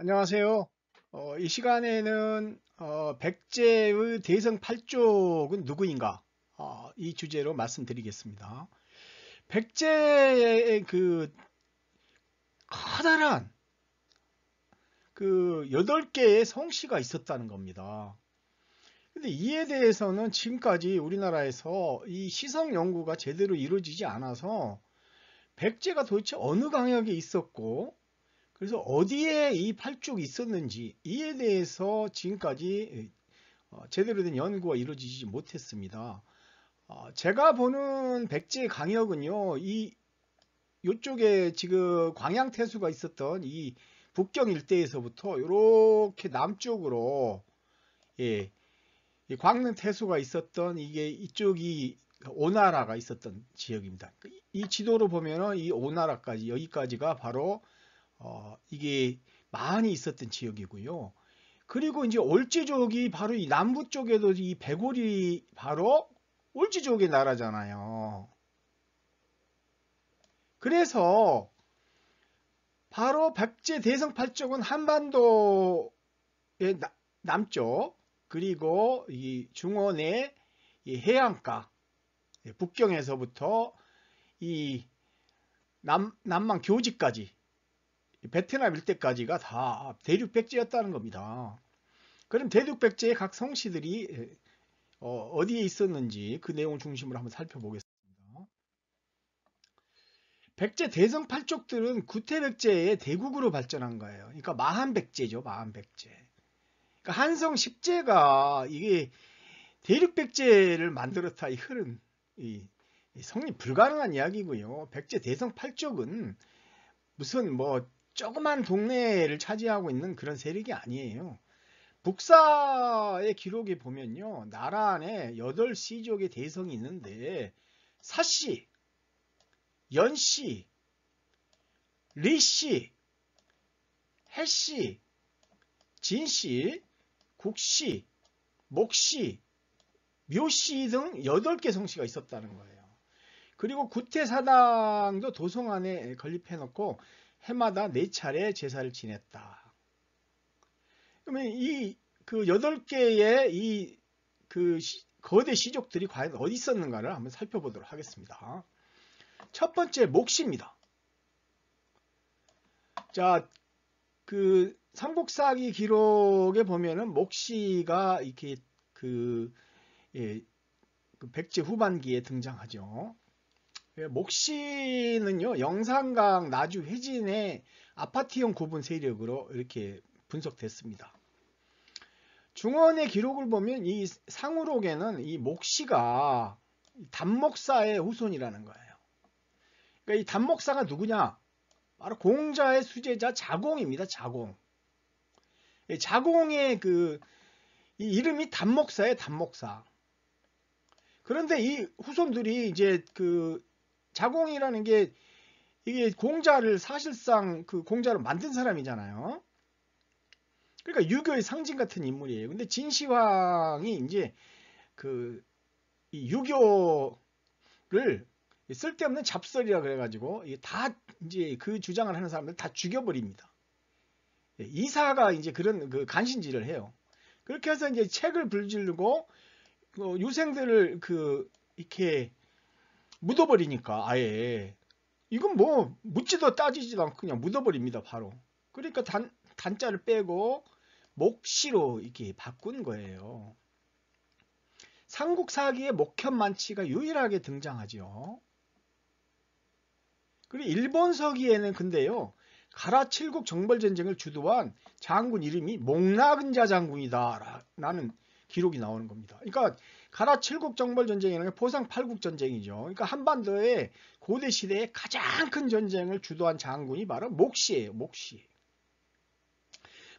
안녕하세요. 어, 이 시간에는 어, 백제의 대성 8족은 누구인가 어, 이 주제로 말씀드리겠습니다. 백제의 그 커다란 그 8개의 성씨가 있었다는 겁니다. 근데 이에 대해서는 지금까지 우리나라에서 이 시성 연구가 제대로 이루어지지 않아서 백제가 도대체 어느 강역에 있었고 그래서 어디에 이 팔쪽이 있었는지 이에 대해서 지금까지 어, 제대로 된 연구가 이루어지지 못했습니다. 어, 제가 보는 백제 강역은요, 이 이쪽에 지금 광양태수가 있었던 이 북경 일대에서부터 이렇게 남쪽으로 예, 광릉태수가 있었던 이게 이쪽이 오나라가 있었던 지역입니다. 이 지도로 보면은 이 오나라까지 여기까지가 바로 어, 이게 많이 있었던 지역이고요. 그리고 이제 올지족이 바로 이 남부 쪽에도 이 백골이 바로 올지족의 나라잖아요. 그래서 바로 백제 대성 팔족은 한반도의 나, 남쪽 그리고 이 중원의 이 해안가 북경에서부터 이 남, 남만 교지까지 베트남 일대까지가 다 대륙 백제였다는 겁니다. 그럼 대륙 백제의 각 성씨들이 어, 디에 있었는지 그 내용을 중심으로 한번 살펴보겠습니다. 백제 대성 팔족들은 구태백제의 대국으로 발전한 거예요. 그러니까 마한백제죠. 마한백제. 그러니까 한성 10제가 이게 대륙 백제를 만들었다 이 흐른 이 성립 불가능한 이야기고요. 백제 대성 팔족은 무슨 뭐 조그만 동네를 차지하고 있는 그런 세력이 아니에요. 북사의 기록에 보면요. 나라 안에 8시족의 대성이 있는데 사씨, 연씨, 리씨, 해씨, 진씨, 국씨, 목씨, 묘씨 등 8개 성씨가 있었다는 거예요. 그리고 구태사당도 도성 안에 건립해놓고 해마다 네 차례 제사를 지냈다. 그러면 이 그 여덟 개의 이 그 거대 시족들이 과연 어디 있었는가를 한번 살펴보도록 하겠습니다. 첫 번째 몫입니다. 자, 그 삼국사기 기록에 보면은 몫이가 이렇게 그, 예, 그 백제 후반기에 등장하죠. 예, 목시는요 영산강 나주 회진의 아파트형 구분 세력으로 이렇게 분석됐습니다. 중원의 기록을 보면 이 상우록에는 이 목시가 단목사의 후손이라는 거예요. 그러니까 이 단목사가 누구냐? 바로 공자의 수제자 자공입니다. 자공. 예, 자공의 그 이름이 단목사의 단목사. 그런데 이 후손들이 이제 그 자공이라는 게 이게 공자를 사실상 그 공자를 만든 사람이잖아요. 그러니까 유교의 상징 같은 인물이에요. 근데 진시황이 이제 그 유교를 쓸데없는 잡설이라 그래가지고 다 이제 그 주장을 하는 사람들 다 죽여버립니다. 예, 이사가 이제 그런 그 간신질을 해요. 그렇게 해서 이제 책을 불질르고 어, 유생들을 그 이렇게 묻어버리니까 아예. 이건 뭐 묻지도 따지지도 않고 그냥 묻어버립니다 바로. 그러니까 단, 단자를 빼고 목시로 이렇게 바꾼 거예요. 삼국사기의 목현만치가 유일하게 등장하죠. 그리고 일본 서기에는 근데요 가라 칠국 정벌전쟁을 주도한 장군 이름이 목나근자 장군이다 라는 기록이 나오는 겁니다 그러니까 가라 칠국 정벌 전쟁이라는 게 포상 팔국 전쟁이죠. 그러니까 한반도의 고대 시대의 가장 큰 전쟁을 주도한 장군이 바로 목시예요. 목시.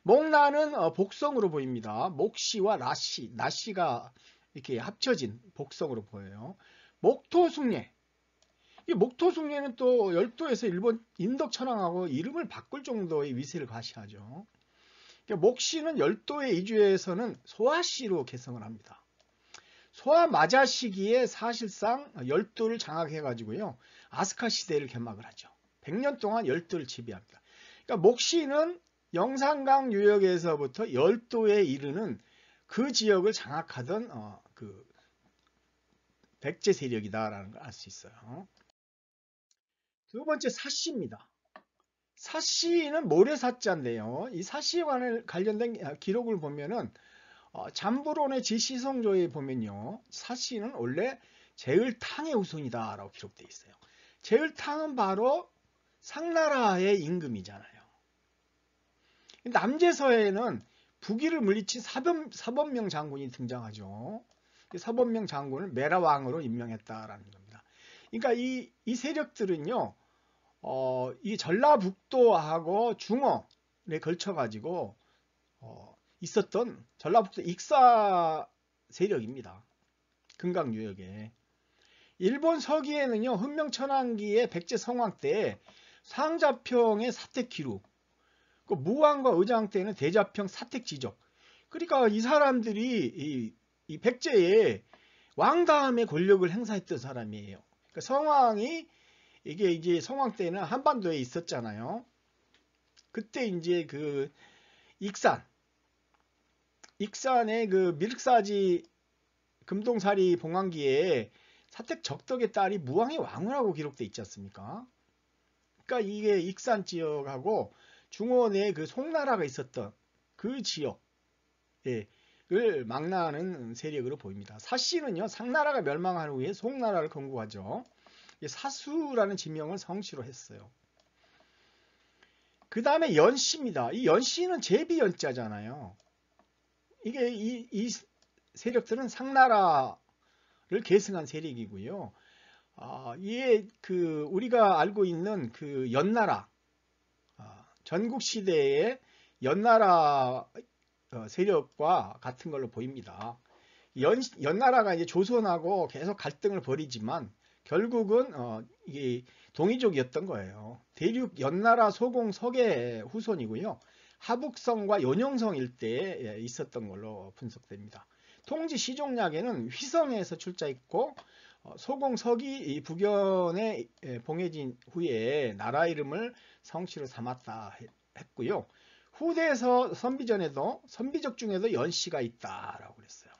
목나는 어, 복성으로 보입니다. 목시와 나시, 나시가 이렇게 합쳐진 복성으로 보여요. 목토숭례. 이 목토숭례는 또 열도에서 일본 인덕천왕하고 이름을 바꿀 정도의 위세를 과시하죠. 그러니까 목시는 열도의 이주에서는 소아시로 개성을 합니다. 소아 마자 시기에 사실상 열도를 장악해 가지고요. 아스카 시대를 개막을 하죠. 100년 동안 열도를 지배합니다. 그러니까 목시는 영산강 유역에서부터 열도에 이르는 그 지역을 장악하던 어, 그 백제 세력이다라는 걸 알 수 있어요. 두 번째 사씨입니다. 사씨는 모래사자인데요. 이 사씨에 관련된 기록을 보면은 어, 잠부론의 지시성조에 보면요. 사씨는 원래 제을탕의 후손이다라고 기록되어 있어요. 제을탕은 바로 상나라의 임금이잖아요. 남제서에는 북위를 물리친 사범, 사범명 장군이 등장하죠. 사범명 장군을 메라왕으로 임명했다라는 겁니다. 그러니까 이, 이 세력들은요, 어, 이 전라북도하고 중어에 걸쳐 가지고, 어, 있었던 전라북도 익사 세력입니다. 금강 유역에. 일본 서기에는요, 훈명천왕기의 백제 성왕 때 상자평의 사택 기록, 그 무왕과 의장 때는 대자평 사택 지적. 그러니까 이 사람들이 이, 이 백제의 왕 다음에 권력을 행사했던 사람이에요. 그러니까 성왕이 이게 이제 성왕 때는 한반도에 있었잖아요. 그때 이제 그 익산, 익산의 그 밀사지 금동사리 봉황기에 사택 적덕의 딸이 무왕의 왕후라고 기록돼 있지 않습니까? 그러니까 이게 익산 지역하고 중원에 그 송나라가 있었던 그 지역 을 망라하는 세력으로 보입니다. 사씨는요 상나라가 멸망한 후에 송나라를 건국하죠. 사수라는 지명을 성씨로 했어요. 그 다음에 연씨입니다. 이 연씨는 제비연자잖아요. 이게 이, 이 세력들은 상나라를 계승한 세력이고요. 아, 이에 그 우리가 알고 있는 그 연나라 아, 전국 시대의 연나라 어, 세력과 같은 걸로 보입니다. 연, 연나라가 이제 조선하고 계속 갈등을 벌이지만 결국은 어, 이게 동이족이었던 거예요. 대륙 연나라 소공 석의 후손이고요. 하북성과 연영성 일대에 있었던 걸로 분석됩니다. 통지 시종약에는 휘성에서 출자했고 어, 소공석이 북연에 봉해진 후에 나라 이름을 성씨로 삼았다 했고요. 후대에서 선비전에도 선비적 중에도 연씨가 있다라고 그랬어요.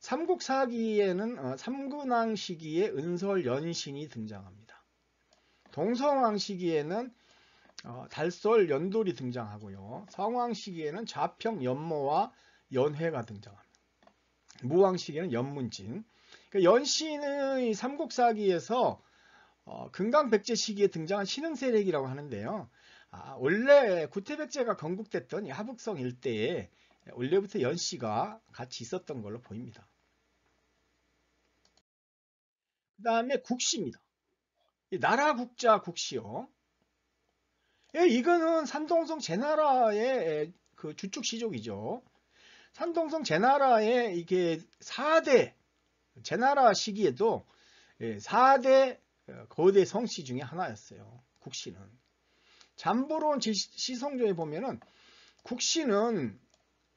삼국사기에는 어, 삼군왕 시기에 은설 연신이 등장합니다. 동성왕 시기에는 어, 달솔 연돌이 등장하고요. 성왕 시기에는 좌평 연모와 연회가 등장합니다. 무왕 시기에는 연문진. 그러니까 연신의 삼국사기에서 어, 금강백제 시기에 등장한 신흥세력이라고 하는데요. 아, 원래 구태백제가 건국됐던 하북성 일대에 원래부터 연씨가 같이 있었던 걸로 보입니다. 그 다음에 국시입니다. 나라 국자 국시요. 예, 이거는 산동성 제나라의 그 주축 시족이죠. 산동성 제나라의 이게 4대 제나라 시기에도 4대 어, 거대 성씨 중에 하나였어요. 국시는. 잠보론 시성조에 보면은 국시는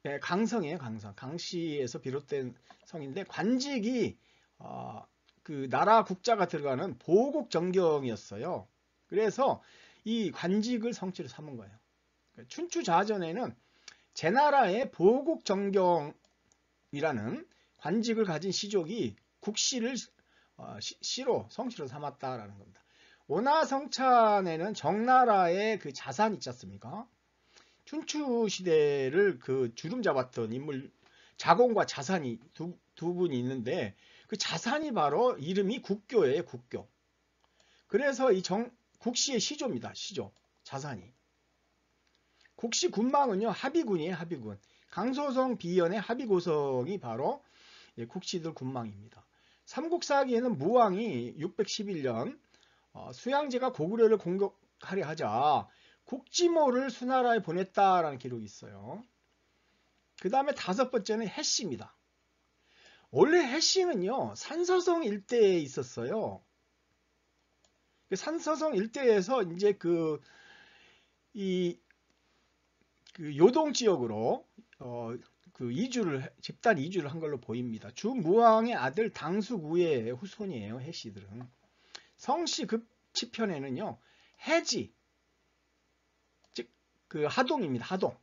예, 강성이에요, 강성. 강씨에서 비롯된 성인데 관직이 어, 그 나라 국자가 들어가는 보국 정경이었어요. 그래서 이 관직을 성취로 삼은 거예요. 그러니까 춘추자전에는 제 나라의 보국 정경이라는 관직을 가진 시족이 국시를 어, 시로 성씨로 삼았다라는 겁니다. 오나성찬에는 정나라의 그 자산 있지 않습니까? 춘추 시대를 그 주름 잡았던 인물 자공과 자산이 두, 두 분이 있는데 그 자산이 바로 이름이 국교예요, 국교. 그래서 이 정, 국시의 시조입니다, 시조. 자산이. 국시 군망은요, 합의군이에요, 합의군. 강소성 비연의 합의고성이 바로 예, 국시들 군망입니다. 삼국사기에는 무왕이 611년 어, 수양제가 고구려를 공격하려 하자 국지모를 수나라에 보냈다라는 기록이 있어요. 그 다음에 다섯 번째는 해씨입니다. 원래 해씨는요 산서성 일대에 있었어요. 그 산서성 일대에서 이제 그, 이, 그 요동 지역으로, 어, 그 이주를, 집단 이주를 한 걸로 보입니다. 주무왕의 아들 당수구의 후손이에요, 해씨들은. 성씨 급치편에는요, 해지, 즉, 그 하동입니다. 하동.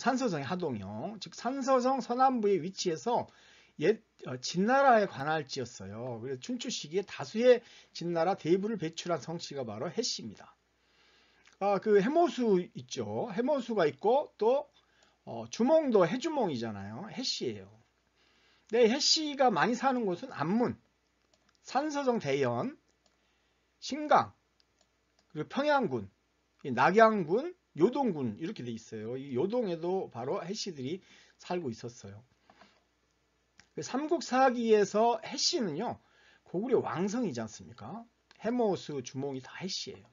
산서성의 하동이요. 즉 산서성 서남부에 위치해서 옛 어, 진나라에 관할지였어요. 그래서 춘추 시기에 다수의 진나라 대부를 배출한 성씨가 바로 해씨입니다. 아, 그 해모수 있죠. 해모수가 있고 또 어, 주몽도 해주몽이잖아요. 해씨예요. 네, 해씨가 많이 사는 곳은 안문, 산서성 대연, 신강, 그리고 평양군, 낙양군, 요동군 이렇게 돼 있어요. 이 요동에도 바로 해씨들이 살고 있었어요. 그 삼국사기에서 해씨는요. 고구려 왕성이지 않습니까? 해모수, 주몽이 다 해씨예요.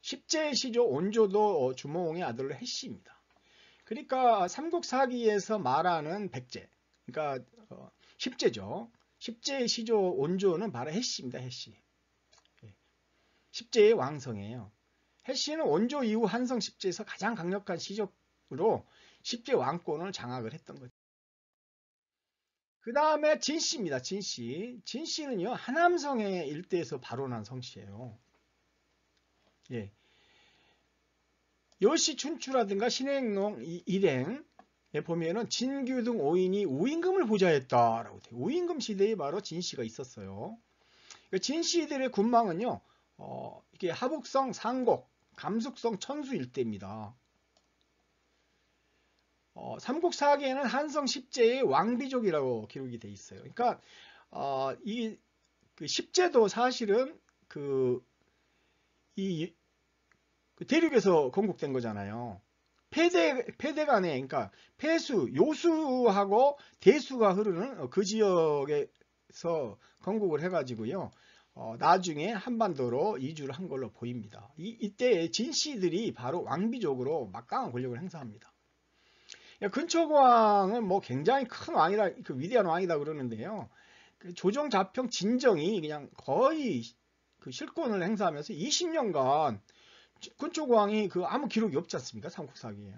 십제의 시조 온조도 어, 주몽의 아들로 해씨입니다. 그러니까 삼국사기에서 말하는 백제, 그러니까 어, 십제죠. 십제의 시조 온조는 바로 해씨입니다. 해씨. 예. 십제의 왕성이에요. 해씨는 원조 이후 한성 십제에서 가장 강력한 시족으로 십제 왕권을 장악을 했던 거죠. 그 다음에 진씨입니다. 진씨. 진씨는요, 하남성의 일대에서 발원한 성씨예요. 예. 여시 춘추라든가 신행농 일행에 보면은 진규 등 5인이 우임금을 보좌했다라고 돼요. 우임금 시대에 바로 진씨가 있었어요. 그 진씨들의 군망은요, 어, 이게 하북성, 상곡, 감숙성 천수 일대입니다. 어, 삼국사기에는 한성 10제의 왕비족이라고 기록이 돼 있어요. 그러니까 어, 이 그 10제도 사실은 그 이 그 대륙에서 건국된 거잖아요. 폐대 폐대 간에 그러니까 폐수, 요수하고 대수가 흐르는 그 지역에서 건국을 해가지고요. 어, 나중에 한반도로 이주를 한 걸로 보입니다. 이, 이때 진씨들이 바로 왕비족으로 막강한 권력을 행사합니다. 근초광은 뭐 굉장히 큰 왕이다, 그 위대한 왕이다 그러는데요. 그 조정 자평 진정이 그냥 거의 그 실권을 행사하면서 20년간 근초광이 그 아무 기록이 없지 않습니까? 삼국사기에.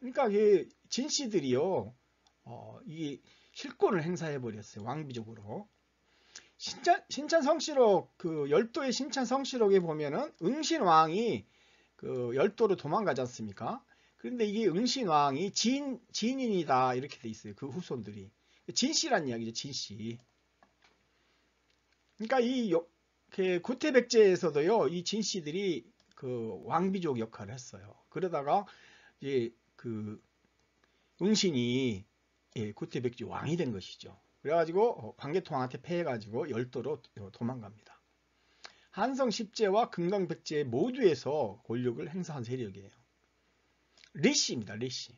그러니까 이 진씨들이요, 어, 이 실권을 행사해 버렸어요. 왕비족으로. 신찬, 신찬 성시록 그 열도의 신찬 성시록에 보면은 응신왕이 그 열도로 도망가지 않습니까? 그런데 이게 응신왕이 진 진인이다 이렇게 돼 있어요. 그 후손들이 진씨란 이야기죠. 진씨. 그러니까 이그 구태백제에서도요. 이 진씨들이 그 왕비족 역할을 했어요. 그러다가 이제 그 응신이 예, 구태백제 왕이 된 것이죠. 그래가지고 어, 광개통한테 패해가지고 열도로 도망갑니다. 한성 십제와 금강 백제 모두에서 권력을 행사한 세력이에요. 리씨입니다. 리씨.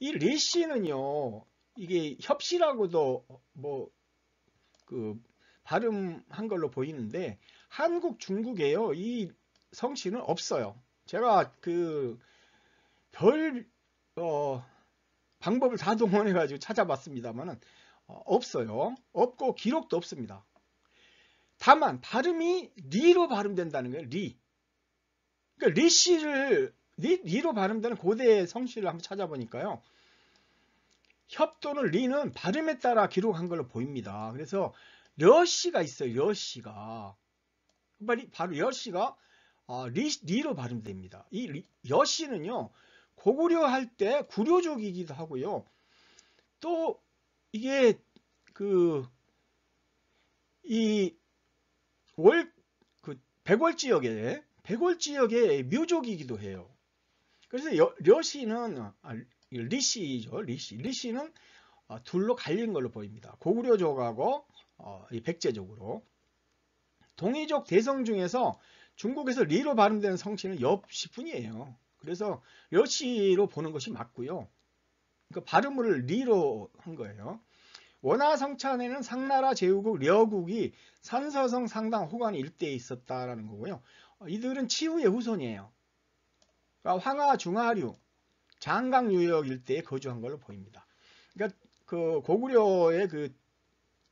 이 리씨는요. 이게 협씨라고도 뭐 그 발음한 걸로 보이는데 한국 중국에요. 이 성씨는 없어요. 제가 그별 어, 방법을 다 동원해 가지고 찾아봤습니다만은 어, 없어요. 없고 기록도 없습니다. 다만 발음이 리로 발음된다는 거예요. 리. 그러니까 리씨를 리, 리로 발음되는 고대 성씨를 한번 찾아보니까요. 협도는 리는 발음에 따라 기록한 걸로 보입니다. 그래서 려씨가 있어요. 려씨가. 바로 려씨가 어, 리, 리로 발음됩니다. 이 리, 여씨는요. 고구려 할 때 구려족이기도 하고요. 또 이게 그 이 월 그 백월 지역에 백월 지역의 묘족이기도 해요. 그래서 여, 려시는 아, 리시죠. 리시. 리시는 어, 둘로 갈린 걸로 보입니다. 고구려족하고 어, 이 백제족으로. 동이족 대성 중에서 중국에서 리로 발음되는 성씨는 엽시뿐이에요. 그래서 려시로 보는 것이 맞고요. 그러니까 발음을 리로 한 거예요. 원화성찬에는 상나라 제후국 려국이 산서성 상당 호관 일대에 있었다라는 거고요. 이들은 치우의 후손이에요. 그러니까 황하 중하류 장강 유역 일대에 거주한 걸로 보입니다. 그러니까 그 고구려의 그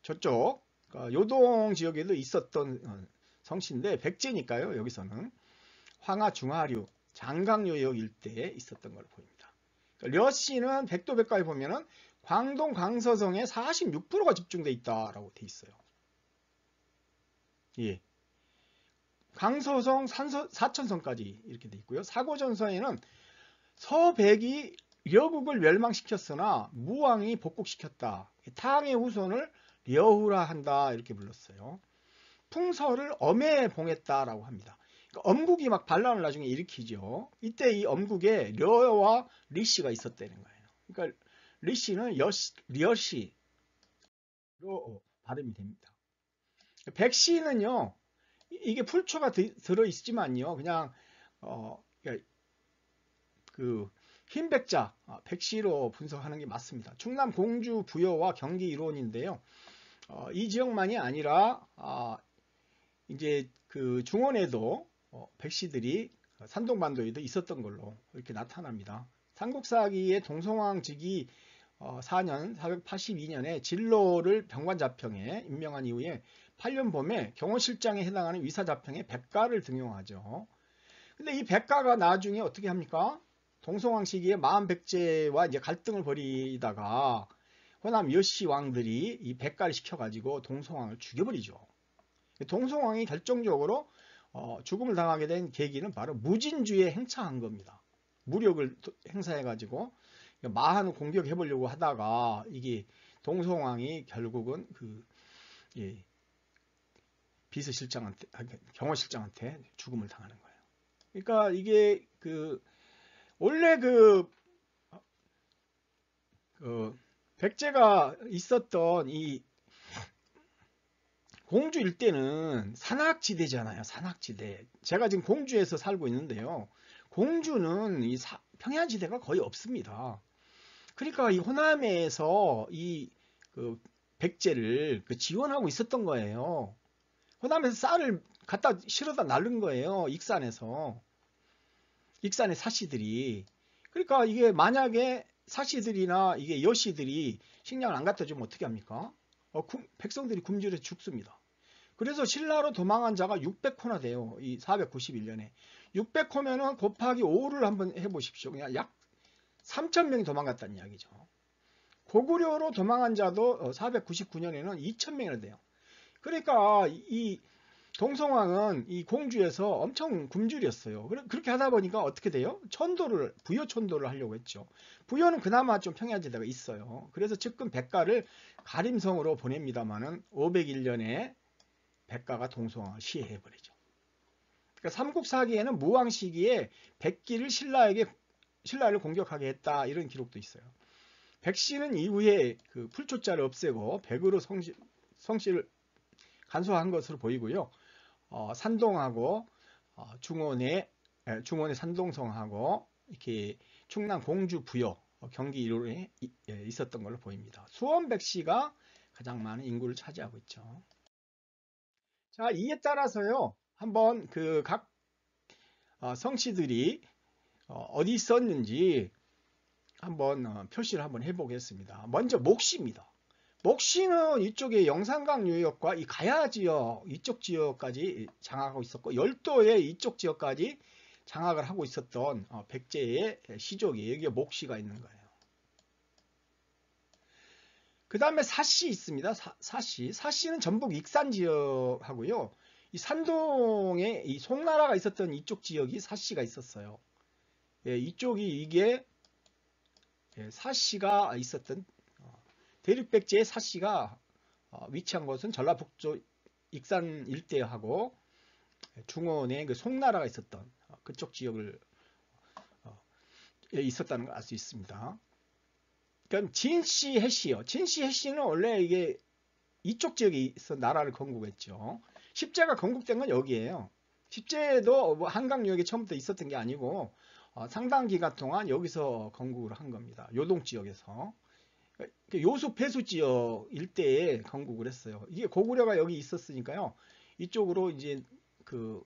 저쪽 그러니까 요동 지역에도 있었던 어, 성씨인데 백제니까요. 여기서는 황하 중하류 장강 유역 일대에 있었던 걸로 보입니다. 려씨는 백도백과에 보면은 광동 광서성에 46%가 집중돼 있다라고 돼 있어요. 예. 강서성, 산서, 사천성까지 이렇게 돼 있고요. 사고전서에는 서백이 려국을 멸망시켰으나 무왕이 복국시켰다. 탕의 후손을 려후라 한다 이렇게 불렀어요. 풍서를 엄에 봉했다라고 합니다. 엄국이 막 반란을 나중에 일으키죠. 이때 이 엄국에 려와 리씨가 있었다는 거예요. 그러니까 리씨는 여시, 리어시로 발음이 됩니다. 백씨는요, 이게 풀초가 들어 있지만요, 그냥 어, 그러니까 그 흰백자 어, 백씨로 분석하는 게 맞습니다. 충남 공주 부여와 경기 일원인데요. 어, 이 지역만이 아니라 아, 이제 그 중원에도 어, 백씨들이 산동반도에도 있었던 걸로 이렇게 나타납니다. 삼국사기의 동성왕 즉위 어, 4년 482년에 진로를 병관자평에 임명한 이후에 8년 봄에 경호실장에 해당하는 위사자평에 백가를 등용하죠. 근데 이 백가가 나중에 어떻게 합니까? 동성왕 시기에 마흔백제와 이제 갈등을 벌이다가 호남 여씨 왕들이 이 백가를 시켜가지고 동성왕을 죽여버리죠. 동성왕이 결정적으로 어, 죽음을 당하게 된 계기는 바로 무진주에 행차한 겁니다. 무력을 행사해가지고 마한을 공격해보려고 하다가 이게 동성왕이 결국은 그 예, 비서실장한테 경호실장한테 죽음을 당하는 거예요. 그러니까 이게 그 원래 그, 그 백제가 있었던 이 공주 일대는 산악지대잖아요. 산악지대. 제가 지금 공주에서 살고 있는데요. 공주는 이 사, 평야지대가 거의 없습니다. 그러니까 이 호남에서 이 그 백제를 그 지원하고 있었던 거예요. 호남에서 쌀을 갖다 실어다 날른 거예요. 익산에서. 익산의 사씨들이. 그러니까 이게 만약에 사씨들이나 이게 여씨들이 식량을 안 갖다 주면 어떻게 합니까? 어, 구, 백성들이 굶주려 죽습니다. 그래서 신라로 도망한 자가 600호나 돼요. 이 491년에. 600호면은 곱하기 5를 한번 해보십시오. 그냥 약 3,000명이 도망갔다는 이야기죠. 고구려로 도망한 자도 499년에는 어, 2,000명이나 돼요. 그러니까 이 동성왕은 이 공주에서 엄청 굶주렸어요. 그렇게 하다 보니까 어떻게 돼요? 천도를 부여 천도를 하려고 했죠. 부여는 그나마 좀 평야지대가 있어요. 그래서 측근 백가를 가림성으로 보냅니다만은 501년에 백가가 동성왕을 시해해 버리죠. 그러니까 삼국사기에는 무왕 시기에 백기를 신라에게 신라를 공격하게 했다 이런 기록도 있어요. 백씨는 이후에 그 풀초자를 없애고 백으로 성실, 성실을 간소한 것으로 보이고요. 어, 산동하고 어, 중원의 중원의 산동성하고 이렇게 충남 공주 부여 어, 경기 일호에 예, 있었던 걸로 보입니다. 수원백 씨가 가장 많은 인구를 차지하고 있죠. 자, 이에 따라서요. 한번 그각 어, 성씨들이 어디 있었는지 한번 표시를 한번 해보겠습니다. 먼저 목시입니다. 목시는 이쪽에 영산강 유역과 이 가야 지역 이쪽 지역까지 장악하고 있었고 열도의 이쪽 지역까지 장악을 하고 있었던 어, 백제의 시족이 여기에 목시가 있는 거예요. 그 다음에 사시 있습니다. 사, 시 사시는 전북 익산 지역하고요. 이 산동에 이 송나라가 있었던 이쪽 지역이 사시가 있었어요. 예, 이쪽이 이게 예, 사시가 있었던 대륙백제의 사씨가 어, 위치한 곳은 전라북도 익산 일대하고 중원에 그 송나라가 있었던 어, 그쪽 지역을 어, 있었다는 걸 알 수 있습니다. 그럼 진씨 해씨요. 진씨 해씨는 원래 이게 이쪽 지역에 있어 나라를 건국했죠. 십제가 건국된 건 여기에요. 십제도 뭐 한강 유역에 처음부터 있었던 게 아니고 상당 기간 동안 여기서 건국을 한 겁니다. 요동 지역에서. 그 요수 폐수 지역 일대에 건국을 했어요. 이게 고구려가 여기 있었으니까요. 이쪽으로 이제 그,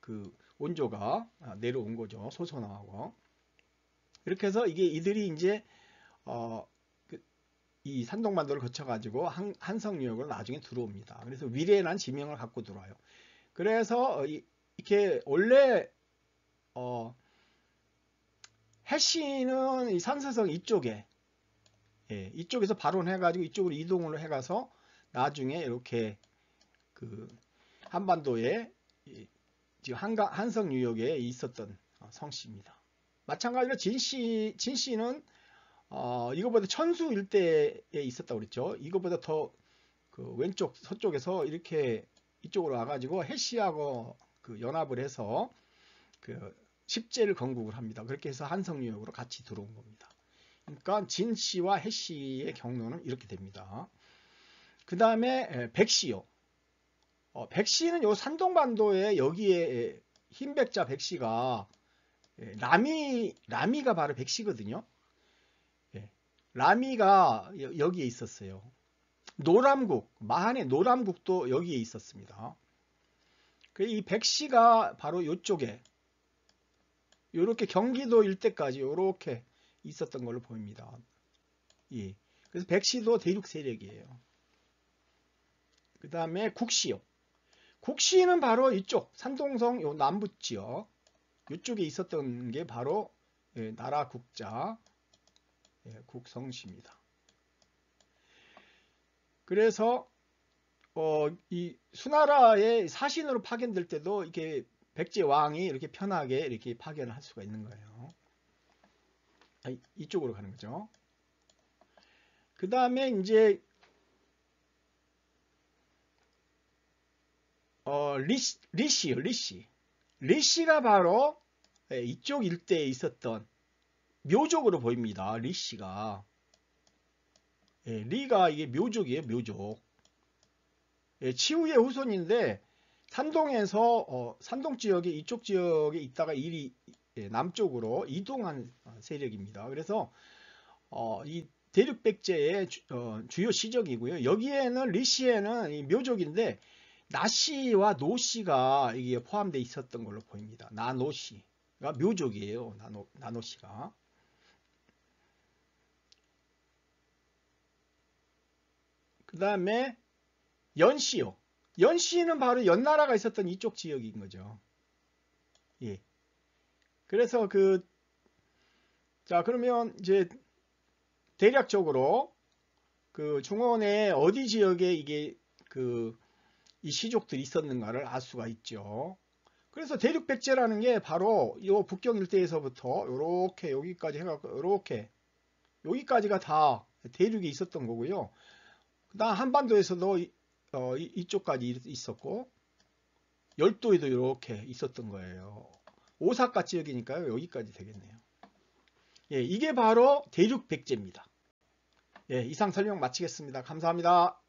그 원조가 내려온 거죠. 소선왕하고. 이렇게 해서 이게 이들이 이제 어, 그, 이 산동반도를 거쳐가지고 한, 한성유역으로 나중에 들어옵니다. 그래서 위례란 지명을 갖고 들어와요. 그래서 이, 이렇게 원래 어, 해시는 이 산서성 이쪽에 예, 이쪽에서 발원해가지고 이쪽으로 이동을 해가서 나중에 이렇게 그 한반도에 지금 한가, 한성 뉴욕에 있었던 어, 성씨입니다. 마찬가지로 진씨 진씨는 어, 이거보다 천수 일대에 있었다고 그랬죠. 이거보다 더 그 왼쪽 서쪽에서 이렇게 이쪽으로 와가지고 해시하고 그 연합을 해서 그 십제를 건국을 합니다. 그렇게 해서 한성 뉴욕으로 같이 들어온 겁니다. 그러니까 진 씨와 해 씨의 경로는 이렇게 됩니다. 그 다음에 백 씨요. 어, 백 씨는 요 산동반도에 여기에 흰백자 백 씨가 라미 라미가 바로 백 씨거든요. 예, 라미가 여기에 있었어요. 노람국 마한의 노람국도 여기에 있었습니다. 그이 백씨가 바로 이쪽에 이렇게 경기도 일대까지 이렇게 있었던 걸로 보입니다. 예. 그래서 백씨도 대륙 세력이에요. 그 다음에 국시요. 국시는 바로 이쪽 산동성 요 남부 지역 이쪽에 있었던 게 바로 예, 나라 국자 예, 국성시입니다. 그래서 어, 이 수나라의 사신으로 파견될 때도 이렇게 백제 왕이 이렇게 편하게 이렇게 파견을 할 수가 있는 거예요. 아, 이쪽으로 가는 거죠. 그 다음에 이제 어, 리시, 리시요, 리시. 리시가 바로 예, 이쪽 일대에 있었던 묘족으로 보입니다. 리시가. 예, 리가 이게 묘족이에요, 묘족. 예, 치우의 후손인데 산동에서 어, 산동 지역에 이쪽 지역에 있다가 일이 예, 남쪽으로 이동한 세력입니다. 그래서 어, 이 대륙 백제의 주, 어, 요 시적이고요. 여기에는 리시에는 묘족인데 나씨와 노씨가 이게 포함되어 있었던 걸로 보입니다. 나노씨가 묘족이에요. 나노, 나노씨가. 그 다음에 연씨요. 연씨는 바로 연나라가 있었던 이쪽 지역인 거죠. 예. 그래서 그, 자, 그러면 이제 대략적으로 그 중원의 어디 지역에 이게 그 이 시족들이 있었는가를 알 수가 있죠. 그래서 대륙 백제라는 게 바로 이 북경 일대에서부터 이렇게 여기까지 해갖고 이렇게 여기까지가 다 대륙에 있었던 거고요. 그다음 한반도에서도 어, 이쪽까지 있었고 열도에도 이렇게 있었던 거예요. 오사카 지역이니까요. 여기까지 되겠네요. 예, 이게 바로 대륙 백제입니다. 예, 이상 설명 마치겠습니다. 감사합니다.